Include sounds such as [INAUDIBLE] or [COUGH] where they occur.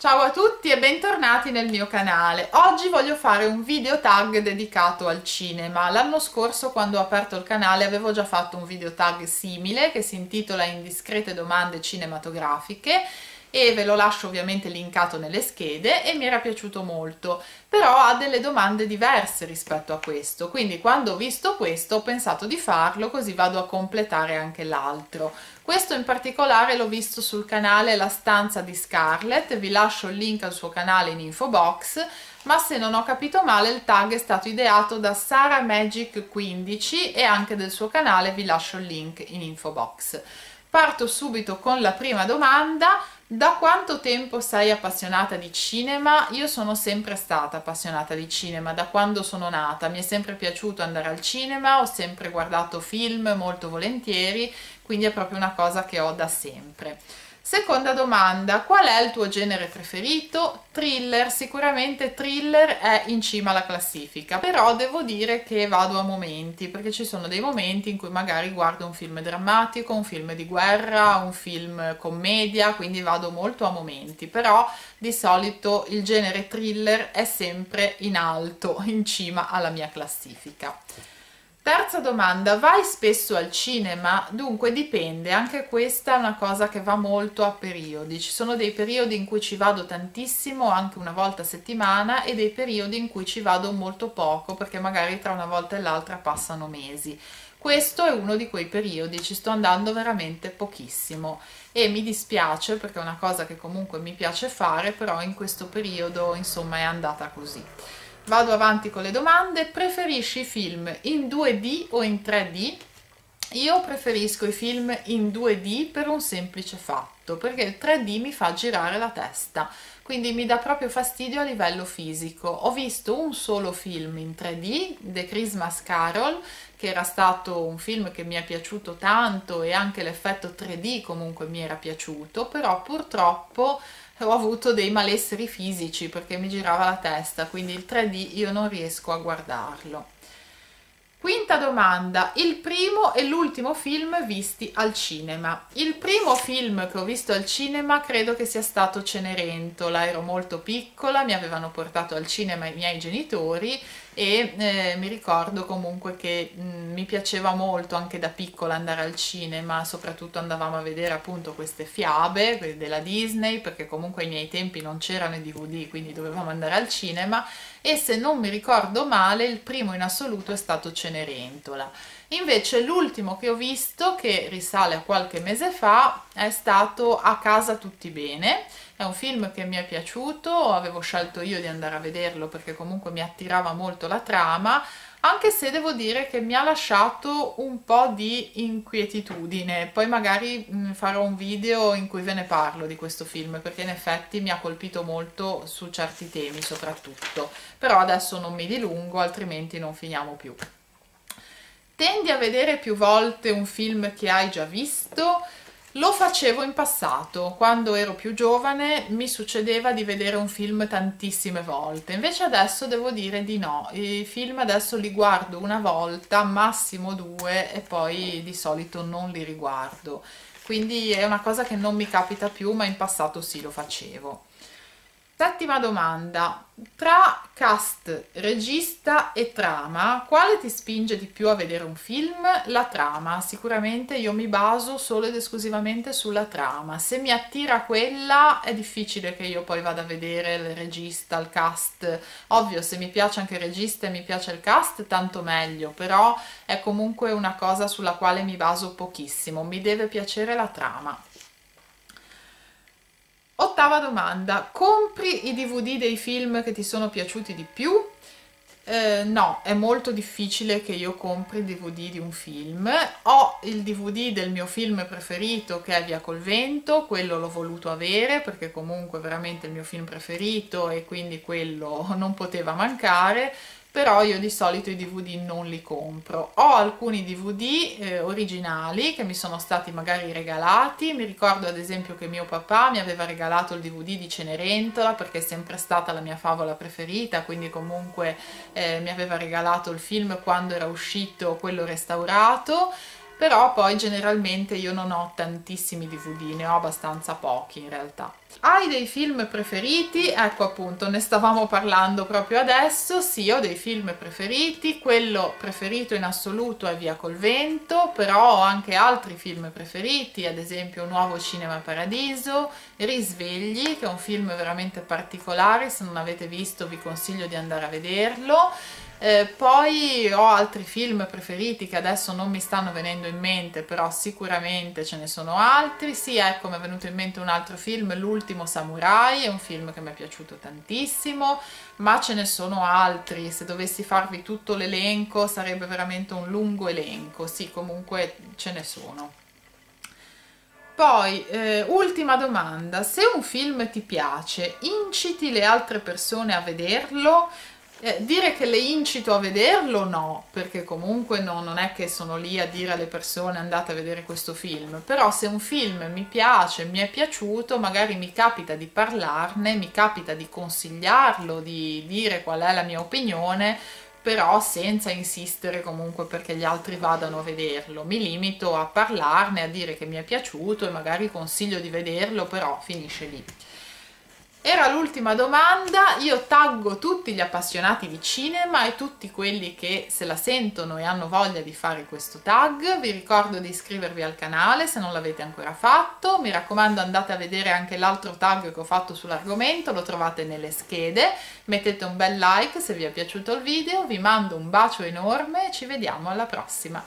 Ciao a tutti e bentornati nel mio canale. Oggi voglio fare un video tag dedicato al cinema. L'anno scorso quando ho aperto il canale avevo già fatto un video tag simile che si intitola Indiscrete domande cinematografiche e ve lo lascio ovviamente linkato nelle schede e mi era piaciuto molto però ha delle domande diverse rispetto a questo quindi quando ho visto questo ho pensato di farlo così vado a completare anche l'altro. Questo in particolare l'ho visto sul canale La stanza di Scarlett vi lascio il link al suo canale in info box ma se non ho capito male il tag è stato ideato da Sara Magic 15 e anche del suo canale vi lascio il link in info box parto subito con la prima domanda da quanto tempo sei appassionata di cinema? Io sono sempre stata appassionata di cinema, da quando sono nata. Mi è sempre piaciuto andare al cinema, ho sempre guardato film molto volentieri, quindi è proprio una cosa che ho da sempre. Seconda domanda, qual è il tuo genere preferito? Thriller, sicuramente thriller è in cima alla classifica, però devo dire che vado a momenti, perché ci sono dei momenti in cui magari guardo un film drammatico, un film di guerra, un film commedia, quindi vado molto a momenti, però di solito il genere thriller è sempre in alto, in cima alla mia classifica. Terza domanda, vai spesso al cinema? Dunque dipende, anche questa è una cosa che va molto a periodi, ci sono dei periodi in cui ci vado tantissimo, anche una volta a settimana, e dei periodi in cui ci vado molto poco, perché magari tra una volta e l'altra passano mesi. Questo è uno di quei periodi, ci sto andando veramente pochissimo e mi dispiace perché è una cosa che comunque mi piace fare, però in questo periodo insomma è andata così. Vado avanti con le domande. Preferisci i film in 2D o in 3D? Io preferisco i film in 2D per un semplice fatto, perché il 3D mi fa girare la testa, quindi mi dà proprio fastidio a livello fisico. Ho visto un solo film in 3D, The Christmas Carol, che era stato un film che mi è piaciuto tanto e anche l'effetto 3D comunque mi era piaciuto, però purtroppo ho avuto dei malesseri fisici perché mi girava la testa, quindi il 3D io non riesco a guardarlo. Quinta domanda, il primo e l'ultimo film visti al cinema. Il primo film che ho visto al cinema credo che sia stato Cenerentola, ero molto piccola, mi avevano portato al cinema i miei genitori e eh, mi ricordo comunque che mh, mm, mi piaceva molto anche da piccola andare al cinema, soprattutto andavamo a vedere appunto queste fiabe della Disney perché comunque ai miei tempi non c'erano i DVD quindi dovevamo andare al cinema e se non mi ricordo male il primo in assoluto è stato Cenerentola. Invece l'ultimo che ho visto, che risale a qualche mese fa, è stato A casa tutti bene, è un film che mi è piaciuto, avevo scelto io di andare a vederlo perché comunque mi attirava molto la trama, anche se devo dire che mi ha lasciato un po' di inquietudine. Poi magari mm, farò un video in cui ve ne parlo di questo film perché in effetti mi ha colpito molto su certi temi soprattutto. Però adesso non mi dilungo, altrimenti non finiamo più. Tendi a vedere più volte un film che hai già visto? Lo facevo in passato, quando ero più giovane mi succedeva di vedere un film tantissime volte, invece adesso devo dire di no, i film adesso li guardo una volta, massimo due e poi di solito non li riguardo, quindi è una cosa che non mi capita più ma in passato sì lo facevo. Settima domanda, tra cast, regista e trama, quale ti spinge di più a vedere un film? La trama, sicuramente io mi baso solo ed esclusivamente sulla trama, se mi attira quella è difficile che io poi vada a vedere il regista, il cast, ovvio se mi piace anche il regista e mi piace il cast tanto meglio, però è comunque una cosa sulla quale mi baso pochissimo, mi deve piacere la trama. Ottava domanda, compri i DVD dei film che ti sono piaciuti di più? Eh, no, è molto difficile che io compri il DVD di un film. Ho il DVD del mio film preferito che è Via col vento, quello l'ho voluto avere perché comunque è veramente il mio film preferito e quindi quello [LAUGHS] non poteva mancare però io di solito i DVD non li compro. Ho alcuni DVD eh, originali che mi sono stati magari regalati, mi ricordo ad esempio che mio papà mi aveva regalato il DVD di Cenerentola perché è sempre stata la mia favola preferita, quindi comunque eh, mi aveva regalato il film quando era uscito quello restaurato però poi generalmente io non ho tantissimi DVD, ne ho abbastanza pochi in realtà. Hai dei film preferiti? Ecco appunto, ne stavamo parlando proprio adesso, sì, ho dei film preferiti, quello preferito in assoluto è Via col vento, però ho anche altri film preferiti, ad esempio Nuovo Cinema Paradiso, Risvegli, che è un film veramente particolare, se non avete visto vi consiglio di andare a vederlo, eh, poi ho altri film preferiti che adesso non mi stanno venendo in mente, però sicuramente ce ne sono altri. Sì, ecco, mi è venuto in mente un altro film, L'ultimo samurai, è un film che mi è piaciuto tantissimo, ma ce ne sono altri. Se dovessi farvi tutto l'elenco sarebbe veramente un lungo elenco. Sì, comunque ce ne sono. Poi, eh, ultima domanda, se un film ti piace, inciti le altre persone a vederlo? Eh, dire che le incito a vederlo no, perché comunque no, non è che sono lì a dire alle persone andate a vedere questo film, però se un film mi piace, mi è piaciuto, magari mi capita di parlarne, mi capita di consigliarlo, di dire qual è la mia opinione, però senza insistere comunque perché gli altri vadano a vederlo. Mi limito a parlarne, a dire che mi è piaciuto e magari consiglio di vederlo, però finisce lì. Era l'ultima domanda, io taggo tutti gli appassionati di cinema e tutti quelli che se la sentono e hanno voglia di fare questo tag, vi ricordo di iscrivervi al canale se non l'avete ancora fatto, mi raccomando andate a vedere anche l'altro tag che ho fatto sull'argomento, lo trovate nelle schede, mettete un bel like se vi è piaciuto il video, vi mando un bacio enorme e ci vediamo alla prossima!